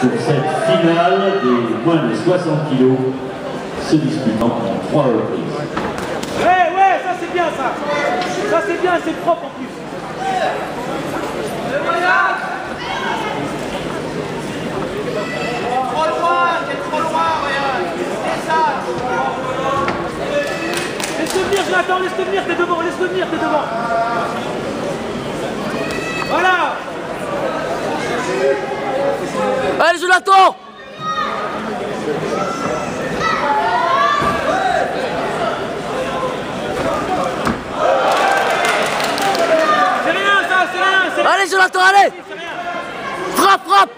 pour cette finale des moins de 60 kilos se disputant en trois reprises. Ouais, ouais, ça c'est bien ça. Ça c'est bien, c'est propre en plus. Trop loin, t'es trop loin, ça. Laisse-le venir, laisse-le venir, t'es devant, laisse-le venir, t'es devant. Voilà. Allez, Jonathan C'est rien ça, c'est rien, c'est rien. Allez, Jonathan, allez Frappe, frappe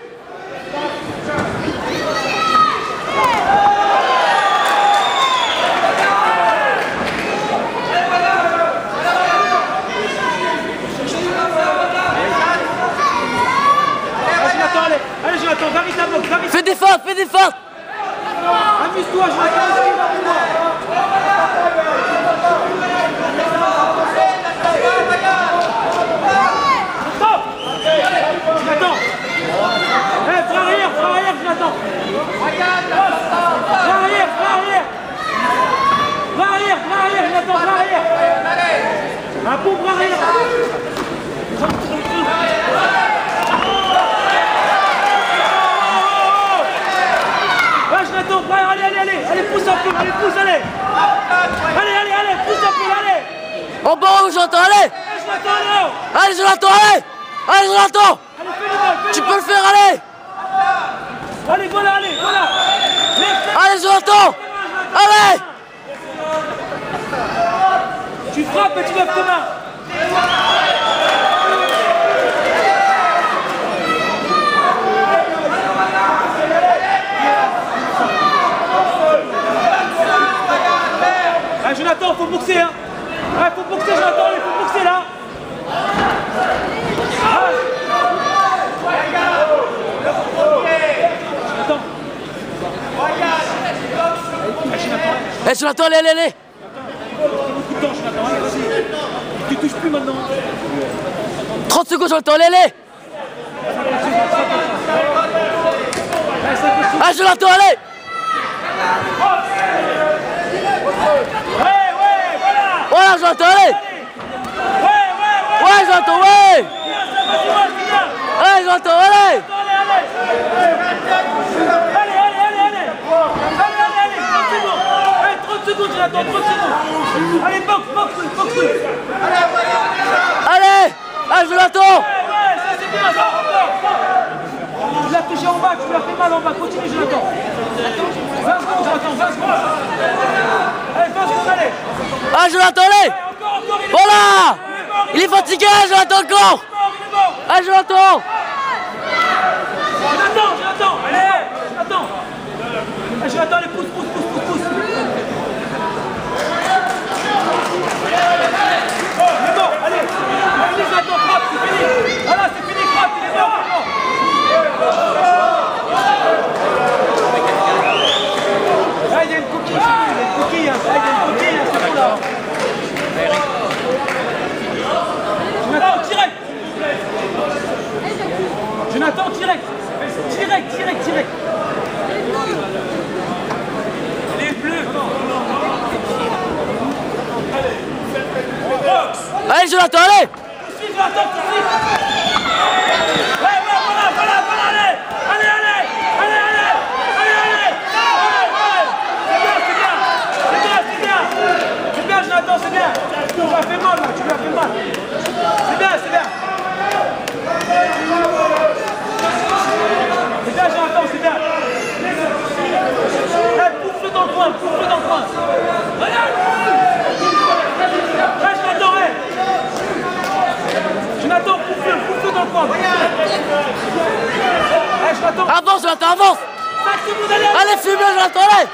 Allez, Jonathan, allez. Allez, Jonathan, varie ta boxe, varie ta Fais des peu, allez, pousse, allez. Allez, allez, allez, pousse un peu, allez. En bas, Jonathan, allez. Allez, Jonathan, allez oh. Allez, Jonathan, allez. Allez, Allez, mal, fais Tu peux le faire, allez. Allez, voilà, allez, voilà. Allez, Jonathan Allez. Tu frappes et tu lèves tes mains Ah, Jonathan, faut boxer, hein Ouais, faut boxer, Jonathan, il faut boxer, là Ah. Eh, Jonathan, allez, allez, allez beaucoup de temps, Jonathan, vas-y. Tu touches plus maintenant 30 secondes, Jonathan, allez, allez Allez. Allez, Jonathan, allez ouais, Jonathan, allez. Ouais, ouais, ouais Allez, Jonathan, allez. Allez, allez Allez, allez, allez, allez Allez, allez, allez 30 secondes Allez, 30 secondes, Jonathan, 30 secondes Allez, boxe, boxe, boxe Allez Allez, Jonathan Ouais, ouais, ça c'est bien, l'as touché en bas, tu lui as fait mal en bas, continue, Jonathan 20 secondes, Jonathan, 20 secondes Allez, 20 secondes, allez Allez, Jonathan, allez Voilà. il est fatigué, Jonathan, encore. Jonathan Jonathan, Jonathan, allez, Jonathan Allez, Jonathan, allez, pousse, pousse, pousse, pousse, pousse Oh, il est mort, allez Allez, Jonathan, frappe, c'est fini Voilà, c'est fini, frappe, il est mort, il est mort Ah, il y a une coquille, c'est lui, il y a une coquille, hein, Ah, il y a une coquille, hein, c'est fou, là Jonathan, direct Jonathan, direct Direct, direct, direct Les bleus Allez, Jonathan, allez Poursuis, Jonathan, poursuis Ouais, ouais, voilà, voilà, voilà, allez Allez, allez Allez, allez Allez, allez Ouais, ouais C'est bien, c'est bien C'est bien, c'est bien C'est bien, Jonathan, c'est bien Tu lui as fait mal, là, tu lui as fait mal C'est bien, c'est bien C'est bien, Jonathan, c'est bien Eh, pousse-le dans le coin, pousse-le dans le coin Ouais, Jonathan, ouais Jonathan, pousse-le, pousse-le dans le coin Jonathan, Avance, Jonathan, avance. 5 secondes, allez, allez Allez, fume Jonathan, allez,